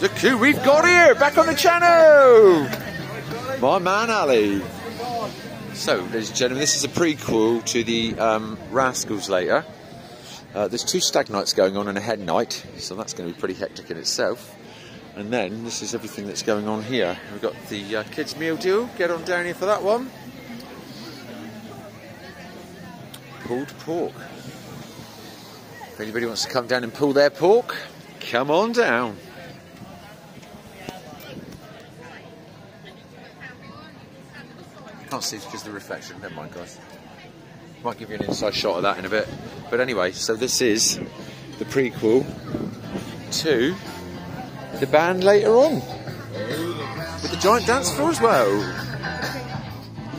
Look who we've got here, back on the channel! My man Ali. So, ladies and gentlemen, this is a prequel to the um, Rascals later. Uh, there's two stag nights going on and a head night, so that's going to be pretty hectic in itself. And then this is everything that's going on here. We've got the uh, kids' meal deal. Get on down here for that one. Pulled pork. If anybody wants to come down and pull their pork, come on down. See because of the reflection. Never mind, guys. Might give you an inside shot of that in a bit. But anyway, so this is the prequel to the band later on with the giant dance floor as well.